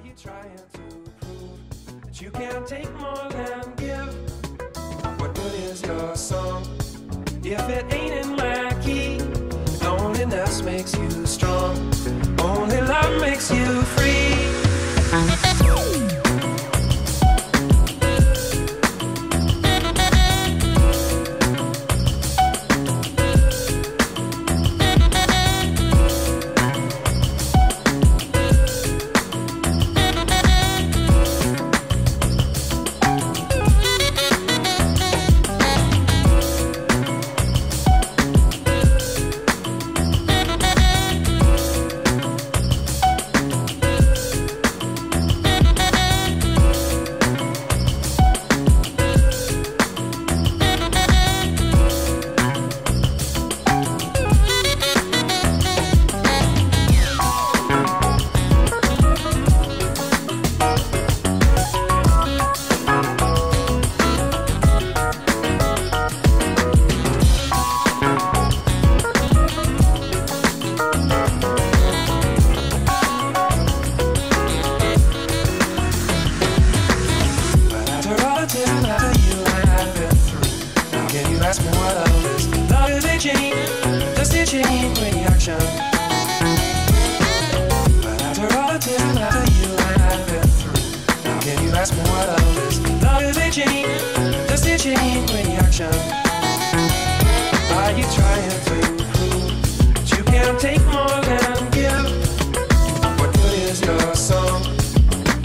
Are you trying to prove that you can't take more than give? What good is your song if it ain't in my key? Loneliness makes you strong. Only love makes you free. ask me what I miss. Love is itching, the stitching, reaction. But after all the tears, after you and I been through, now can you ask me what I miss? Love is itching, the stitching, reaction. Are you trying to prove that you can't take more than give? What good is your song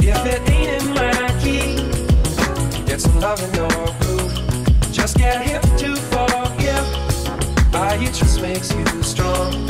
if it ain't in my key? Get some love in your It just makes you strong.